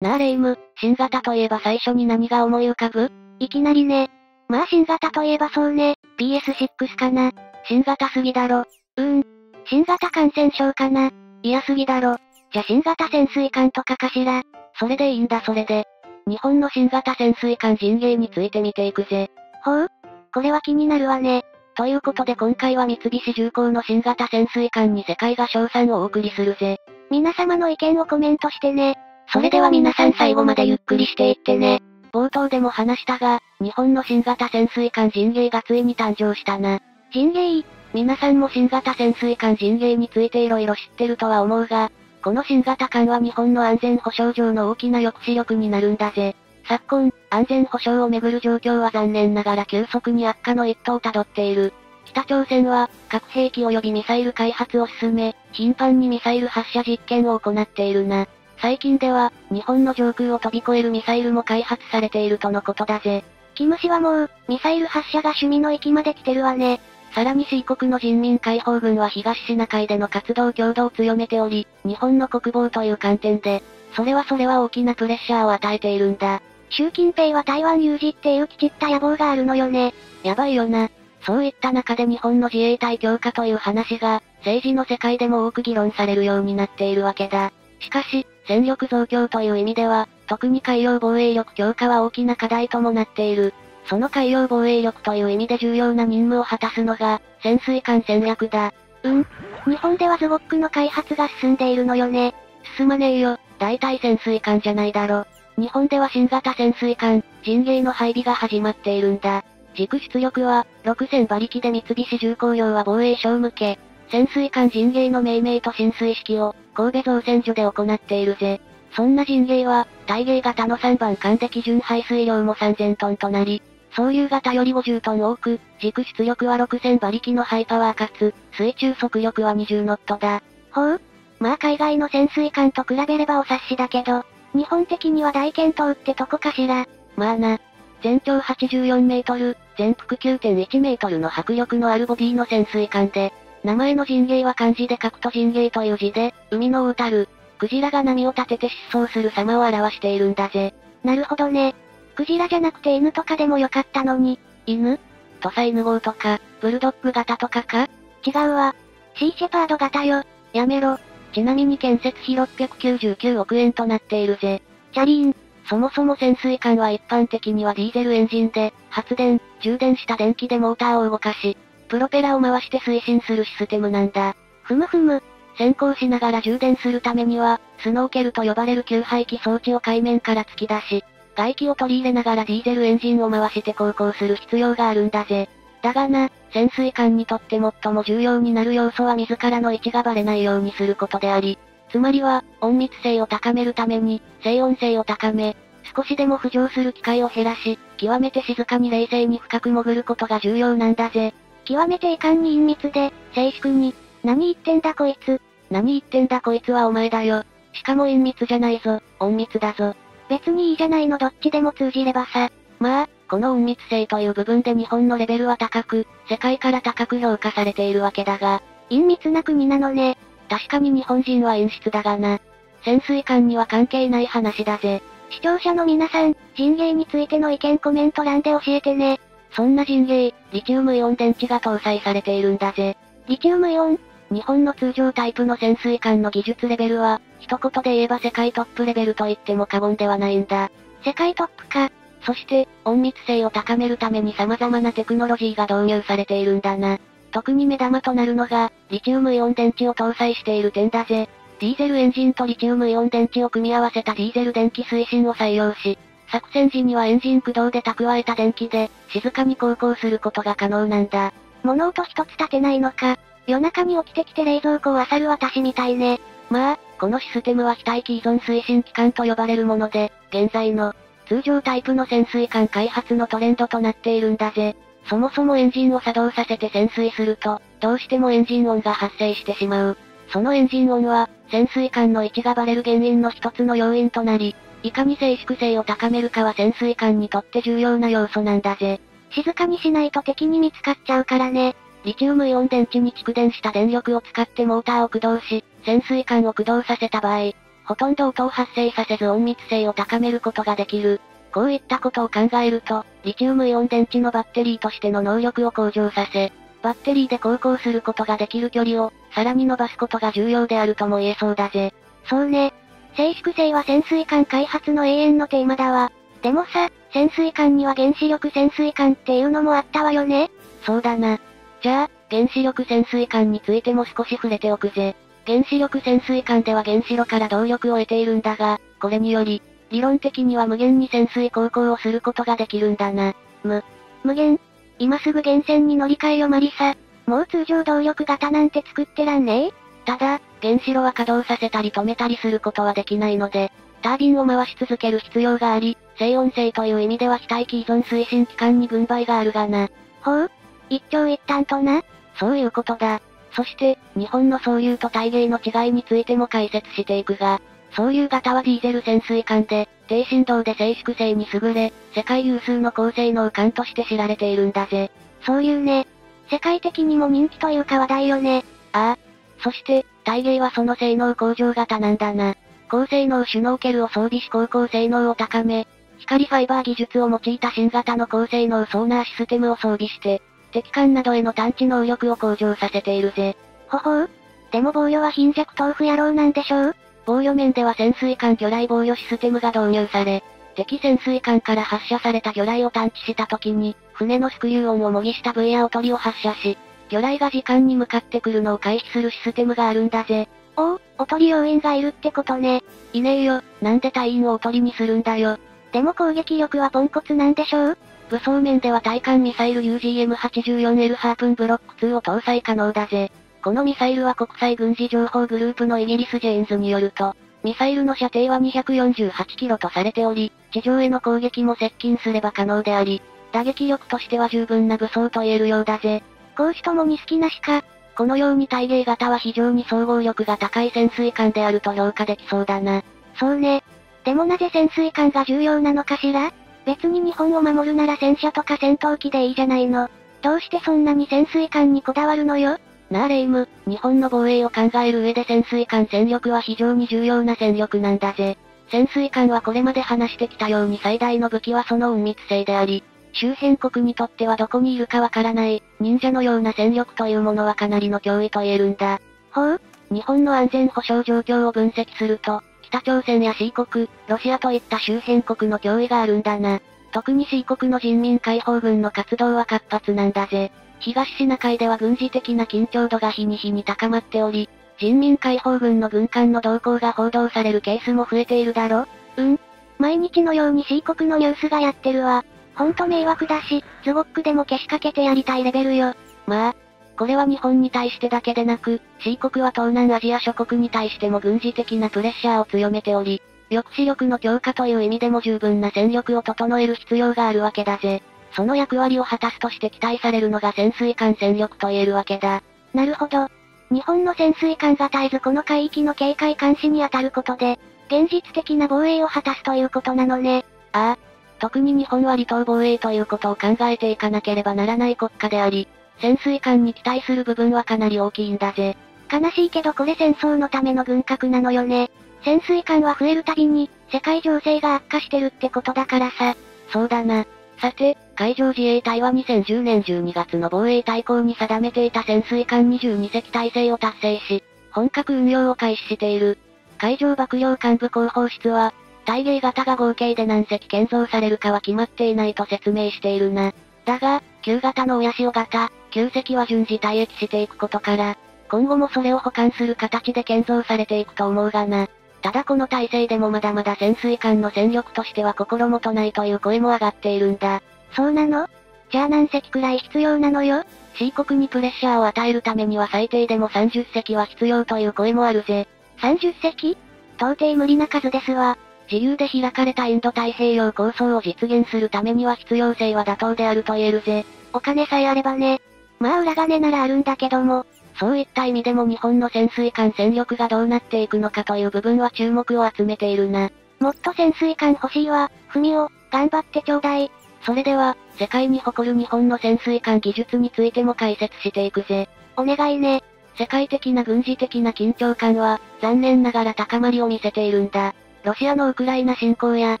なあレイム、新型といえば最初に何が思い浮かぶ？いきなりね。まあ新型といえばそうね、PS6 かな。新型すぎだろ。うーん。新型感染症かな。嫌すぎだろ。じゃ新型潜水艦とかかしら。それでいいんだそれで。日本の新型潜水艦陣営について見ていくぜ。ほうこれは気になるわね。ということで今回は三菱重工の新型潜水艦に世界が賞賛をお送りするぜ。皆様の意見をコメントしてね。それでは皆さん最後までゆっくりしていってね。冒頭でも話したが、日本の新型潜水艦陣営がついに誕生したな。陣営皆さんも新型潜水艦陣営について色々知ってるとは思うが、この新型艦は日本の安全保障上の大きな抑止力になるんだぜ。昨今、安全保障をめぐる状況は残念ながら急速に悪化の一途をたどっている。北朝鮮は、核兵器及びミサイル開発を進め、頻繁にミサイル発射実験を行っているな。最近では、日本の上空を飛び越えるミサイルも開発されているとのことだぜ。キム氏はもう、ミサイル発射が趣味の域まで来てるわね。さらに C 国の人民解放軍は東シナ海での活動強度を強めており、日本の国防という観点で、それはそれは大きなプレッシャーを与えているんだ。習近平は台湾有事っていうきちった野望があるのよね。やばいよな。そういった中で日本の自衛隊強化という話が、政治の世界でも多く議論されるようになっているわけだ。しかし、戦力増強という意味では、特に海洋防衛力強化は大きな課題ともなっている。その海洋防衛力という意味で重要な任務を果たすのが、潜水艦戦略だ。うん。日本ではズゴックの開発が進んでいるのよね。進まねえよ。大体潜水艦じゃないだろ。日本では新型潜水艦、陣営の配備が始まっているんだ。軸出力は、6000馬力で三菱重工業は防衛省向け、潜水艦陣営の命名と浸水式を、神戸造船所で行っているぜ。そんな陣営は、大芸型の3番艦で基準排水量も3000トンとなり、総流型より50トン多く、軸出力は6000馬力のハイパワーかつ、水中速力は20ノットだ。ほうまあ海外の潜水艦と比べればお察しだけど、日本的には大健闘ってとこかしら。まあな。全長84メートル、全幅9.1メートルの迫力のあるボディの潜水艦で、名前の陣営は漢字で書くと陣営という字で、海の大たる、クジラが波を立てて疾走する様を表しているんだぜ。なるほどね。クジラじゃなくて犬とかでもよかったのに。犬？土佐犬号とか、ブルドッグ型とかか？違うわ。シーシェパード型よ。やめろ。ちなみに建設費699億円となっているぜ。チャリーン。そもそも潜水艦は一般的にはディーゼルエンジンで、発電、充電した電気でモーターを動かし、プロペラを回して推進するシステムなんだ。ふむふむ。先行しながら充電するためには、スノーケルと呼ばれる吸排気装置を海面から突き出し、外気を取り入れながらディーゼルエンジンを回して航行する必要があるんだぜ。だがな、潜水艦にとって最も重要になる要素は自らの位置がバレないようにすることであり、つまりは、隠密性を高めるために、静音性を高め、少しでも浮上する機会を減らし、極めて静かに冷静に深く潜ることが重要なんだぜ。極めて遺憾に隠密で、静粛に、何言ってんだこいつ。何言ってんだこいつはお前だよ。しかも隠密じゃないぞ、隠密だぞ。別にいいじゃないのどっちでも通じればさ。まあ、この隠密性という部分で日本のレベルは高く、世界から高く評価されているわけだが、隠密な国なのね。確かに日本人は陰湿だがな。潜水艦には関係ない話だぜ。視聴者の皆さん、人芸についての意見コメント欄で教えてね。そんな人芸、リチウムイオン電池が搭載されているんだぜ。リチウムイオン日本の通常タイプの潜水艦の技術レベルは、一言で言えば世界トップレベルと言っても過言ではないんだ。世界トップか。そして、隠密性を高めるために様々なテクノロジーが導入されているんだな。特に目玉となるのが、リチウムイオン電池を搭載している点だぜ。ディーゼルエンジンとリチウムイオン電池を組み合わせたディーゼル電気推進を採用し、作戦時にはエンジン駆動で蓄えた電気で、静かに航行することが可能なんだ。物音一つ立てないのか。夜中に起きてきて冷蔵庫を漁る私みたいね。まあ、このシステムは非待機依存推進機関と呼ばれるもので、現在の、通常タイプの潜水艦開発のトレンドとなっているんだぜ。そもそもエンジンを作動させて潜水すると、どうしてもエンジン音が発生してしまう。そのエンジン音は、潜水艦の位置がバレる原因の一つの要因となり、いかに静粛性を高めるかは潜水艦にとって重要な要素なんだぜ。静かにしないと敵に見つかっちゃうからね。リチウムイオン電池に蓄電した電力を使ってモーターを駆動し、潜水艦を駆動させた場合、ほとんど音を発生させず隠密性を高めることができる。こういったことを考えると、リチウムイオン電池のバッテリーとしての能力を向上させ、バッテリーで航行することができる距離を、さらに伸ばすことが重要であるとも言えそうだぜ。そうね。静粛性は潜水艦開発の永遠のテーマだわ。でもさ、潜水艦には原子力潜水艦っていうのもあったわよねそうだな。じゃあ、原子力潜水艦についても少し触れておくぜ。原子力潜水艦では原子炉から動力を得ているんだが、これにより、理論的には無限に潜水航行をすることができるんだな。無、無限今すぐ源泉に乗り換えよマリサ。もう通常動力型なんて作ってらんねえただ、原子炉は稼働させたり止めたりすることはできないので、タービンを回し続ける必要があり、静音性という意味では非待機依存推進機関に軍配があるがな。ほう？一長一短とな？そういうことだ。そして、日本の総流と大芸の違いについても解説していくが、総流型はディーゼル潜水艦で、低振動で静粛性に優れ、世界有数の高性能艦として知られているんだぜ。総流ね。世界的にも人気というか話題よね。ああ。そして、大芸はその性能向上型なんだな。高性能シュノーケルを装備し高校性能を高め、光ファイバー技術を用いた新型の高性能ソーナーシステムを装備して、敵艦などへの探知能力を向上させているぜ。ほほうでも防御は貧弱豆腐野郎なんでしょう？防御面では潜水艦魚雷防御システムが導入され、敵潜水艦から発射された魚雷を探知した時に、船のスクリュー音を模擬した V やおとりを発射し、魚雷が時間に向かってくるのを回避するシステムがあるんだぜ。おお、おとり要員がいるってことね。いねえよ、なんで隊員をおとりにするんだよ。でも攻撃力はポンコツなんでしょう？武装面では対艦ミサイル UGM84L ハープンブロック2を搭載可能だぜ。このミサイルは国際軍事情報グループのイギリスジェーンズによると、ミサイルの射程は248キロとされており、地上への攻撃も接近すれば可能であり、打撃力としては十分な武装と言えるようだぜ。講師ともに好きなしか。このように対芸型は非常に総合力が高い潜水艦であると評価できそうだな。そうね。でもなぜ潜水艦が重要なのかしら？別に日本を守るなら戦車とか戦闘機でいいじゃないの。どうしてそんなに潜水艦にこだわるのよ？なあレイム、日本の防衛を考える上で潜水艦戦力は非常に重要な戦力なんだぜ。潜水艦はこれまで話してきたように最大の武器はその隠密性であり、周辺国にとってはどこにいるかわからない、忍者のような戦力というものはかなりの脅威と言えるんだ。ほう？日本の安全保障状況を分析すると、北朝鮮や C 国、ロシアといった周辺国の脅威があるんだな。特に C 国の人民解放軍の活動は活発なんだぜ。東シナ海では軍事的な緊張度が日に日に高まっており、人民解放軍の軍艦の動向が報道されるケースも増えているだろうん。毎日のように C 国のニュースがやってるわ。ほんと迷惑だし、ズゴックでもけしかけてやりたいレベルよ。まあ、これは日本に対してだけでなく、C 国は東南アジア諸国に対しても軍事的なプレッシャーを強めており、抑止力の強化という意味でも十分な戦力を整える必要があるわけだぜ。その役割を果たすとして期待されるのが潜水艦戦力と言えるわけだ。なるほど。日本の潜水艦が絶えずこの海域の警戒監視に当たることで、現実的な防衛を果たすということなのね。ああ。特に日本は離島防衛ということを考えていかなければならない国家であり、潜水艦に期待する部分はかなり大きいんだぜ。悲しいけどこれ戦争のための軍拡なのよね。潜水艦は増えるたびに、世界情勢が悪化してるってことだからさ。そうだな。さて、海上自衛隊は2010年12月の防衛大綱に定めていた潜水艦22隻体制を達成し、本格運用を開始している。海上幕僚幹部広報室は、大芸型が合計で何隻建造されるかは決まっていないと説明しているな。だが、旧型の親潮型、旧隻は順次退役していくことから、今後もそれを保管する形で建造されていくと思うがな。ただこの体制でもまだまだ潜水艦の戦力としては心もとないという声も上がっているんだ。そうなの？じゃあ何隻くらい必要なのよ ?C 国にプレッシャーを与えるためには最低でも30隻は必要という声もあるぜ。30隻？到底無理な数ですわ。自由で開かれたインド太平洋構想を実現するためには必要性は妥当であると言えるぜ。お金さえあればね。まあ裏金ならあるんだけども。そういった意味でも日本の潜水艦戦力がどうなっていくのかという部分は注目を集めているな。もっと潜水艦欲しいわ。ふみお、頑張ってちょうだい。それでは、世界に誇る日本の潜水艦技術についても解説していくぜ。お願いね。世界的な軍事的な緊張感は、残念ながら高まりを見せているんだ。ロシアのウクライナ侵攻や、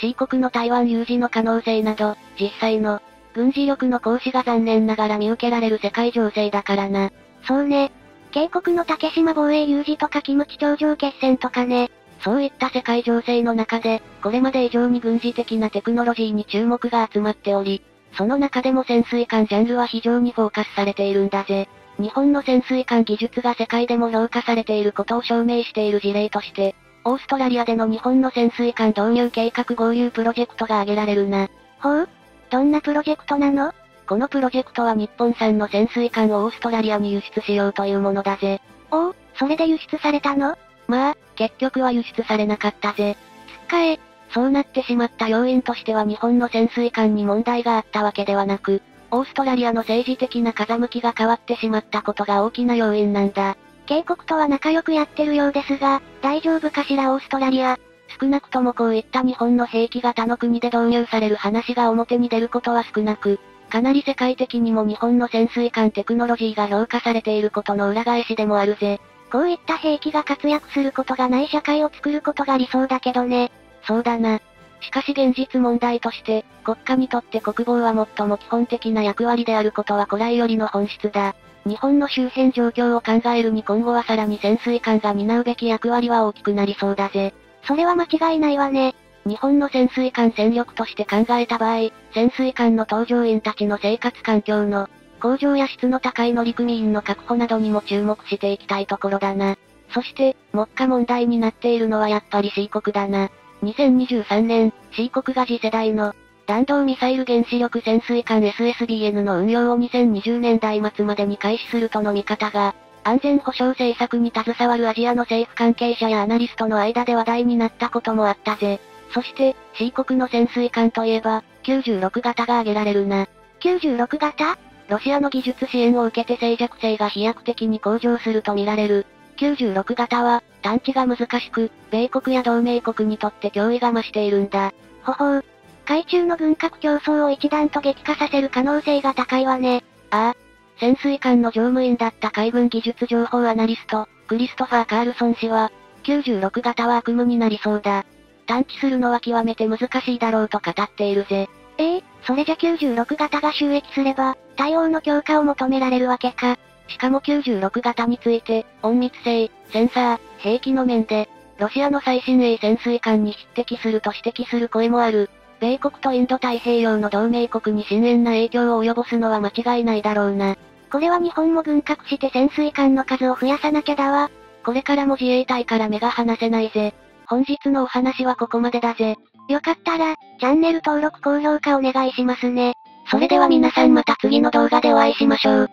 C 国の台湾有事の可能性など、実際の、軍事力の行使が残念ながら見受けられる世界情勢だからな。そうね。渓谷の竹島防衛有事とかキムチ頂上決戦とかね。そういった世界情勢の中で、これまで以上に軍事的なテクノロジーに注目が集まっており、その中でも潜水艦ジャンルは非常にフォーカスされているんだぜ。日本の潜水艦技術が世界でも評価されていることを証明している事例として、オーストラリアでの日本の潜水艦導入計画合流プロジェクトが挙げられるな。ほう？どんなプロジェクトなの？このプロジェクトは日本産の潜水艦をオーストラリアに輸出しようというものだぜ。おお、それで輸出されたの？まあ、結局は輸出されなかったぜ。つっかえ。そうなってしまった要因としては日本の潜水艦に問題があったわけではなく、オーストラリアの政治的な風向きが変わってしまったことが大きな要因なんだ。警告とは仲良くやってるようですが、大丈夫かしら？オーストラリア。少なくともこういった日本の兵器が他の国で導入される話が表に出ることは少なく、かなり世界的にも日本の潜水艦テクノロジーが評価されていることの裏返しでもあるぜ。こういった兵器が活躍することがない社会を作ることが理想だけどね。そうだな。しかし現実問題として、国家にとって国防は最も基本的な役割であることは古来よりの本質だ。日本の周辺状況を考えるに今後はさらに潜水艦が担うべき役割は大きくなりそうだぜ。それは間違いないわね。日本の潜水艦戦力として考えた場合、潜水艦の搭乗員たちの生活環境の向上や質の高い乗組員の確保などにも注目していきたいところだな。そして、目下問題になっているのはやっぱり C 国だな。2023年、C 国が次世代の弾道ミサイル原子力潜水艦 SSBN の運用を2020年代末までに開始するとの見方が、安全保障政策に携わるアジアの政府関係者やアナリストの間で話題になったこともあったぜ。そして、C 国の潜水艦といえば、96型が挙げられるな。96型？ロシアの技術支援を受けて静寂性が飛躍的に向上すると見られる。96型は、探知が難しく、米国や同盟国にとって脅威が増しているんだ。ほほう、海中の軍拡競争を一段と激化させる可能性が高いわね。ああ。潜水艦の乗務員だった海軍技術情報アナリスト、クリストファー・カールソン氏は、96型は悪夢になりそうだ。探知するのは極めて難しいだろうと語っているぜ。ええー、それじゃ96型が収益すれば、対応の強化を求められるわけか。しかも96型について、隠密性、センサー、兵器の面で、ロシアの最新鋭潜水艦に匹敵すると指摘する声もある。米国とインド太平洋の同盟国に深遠な影響を及ぼすのは間違いないだろうな。これは日本も軍拡して潜水艦の数を増やさなきゃだわ。これからも自衛隊から目が離せないぜ。本日のお話はここまでだぜ。よかったら、チャンネル登録高評価お願いしますね。それでは皆さんまた次の動画でお会いしましょう。